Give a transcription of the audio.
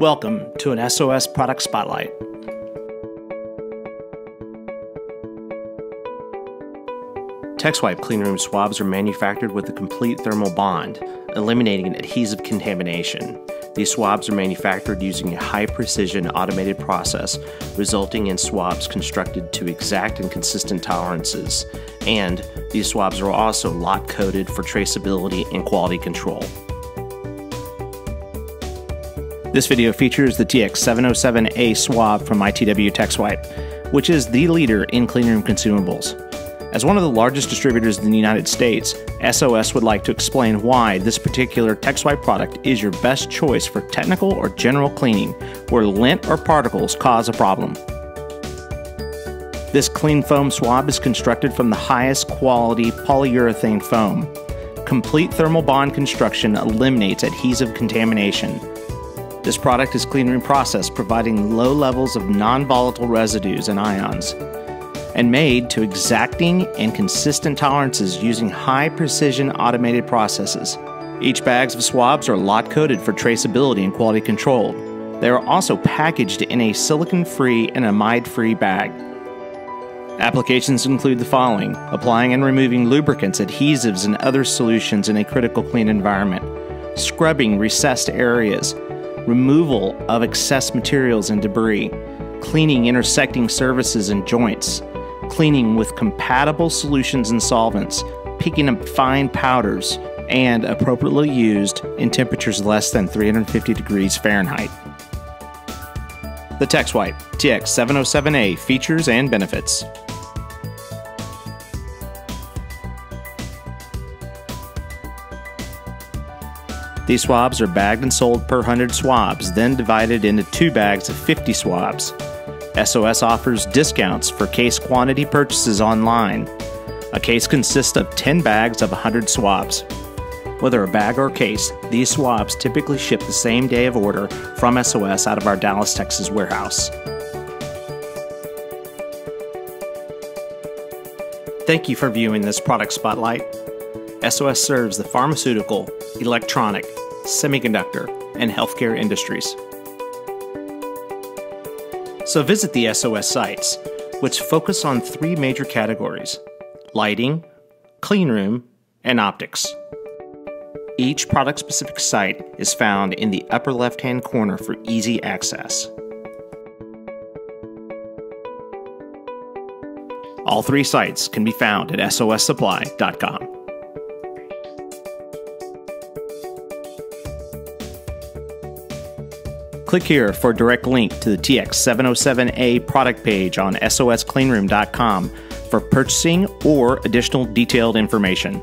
Welcome to an SOS Product Spotlight. TexWipe cleanroom swabs are manufactured with a complete thermal bond, eliminating adhesive contamination. These swabs are manufactured using a high precision automated process, resulting in swabs constructed to exact and consistent tolerances. And these swabs are also lot coded for traceability and quality control. This video features the TX707A swab from ITW TexWipe, which is the leader in cleanroom consumables. As one of the largest distributors in the United States, SOS would like to explain why this particular TexWipe product is your best choice for technical or general cleaning where lint or particles cause a problem. This clean foam swab is constructed from the highest quality polyurethane foam. Complete thermal bond construction eliminates adhesive contamination. This product is cleanroom processed, providing low levels of non volatile residues and ions and made to exacting and consistent tolerances using high precision automated processes. Each bags of swabs are lot coded for traceability and quality control. They are also packaged in a silicon free and amide free bag. Applications include the following applying and removing lubricants, adhesives, and other solutions in a critical clean environment, scrubbing recessed areas, removal of excess materials and debris, cleaning intersecting surfaces and joints, cleaning with compatible solutions and solvents, picking up fine powders, and appropriately used in temperatures less than 350 degrees Fahrenheit. The TexWipe TX707A features and benefits. These swabs are bagged and sold per 100 swabs, then divided into two bags of 50 swabs. SOS offers discounts for case quantity purchases online. A case consists of 10 bags of 100 swabs. Whether a bag or case, these swabs typically ship the same day of order from SOS out of our Dallas, Texas warehouse. Thank you for viewing this product spotlight. SOS serves the pharmaceutical, electronic, semiconductor, and healthcare industries. So visit the SOS sites, which focus on three major categories lighting, cleanroom, and optics. Each product specific site is found in the upper left hand corner for easy access. All three sites can be found at sossupply.com. Click here for a direct link to the TX707A product page on soscleanroom.com for purchasing or additional detailed information.